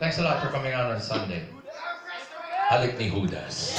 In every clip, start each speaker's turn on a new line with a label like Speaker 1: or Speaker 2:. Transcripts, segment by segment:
Speaker 1: Thanks a lot for coming out on Sunday. Halik ni Judas.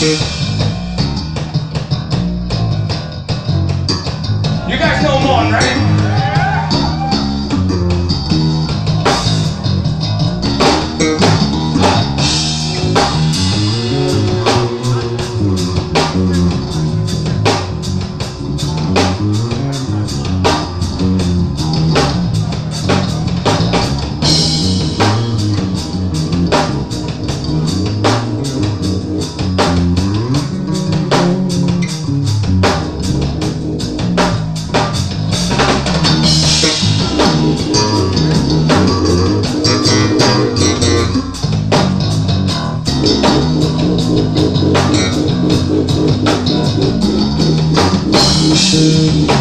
Speaker 2: You Thank you.